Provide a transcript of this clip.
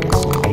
Thanks.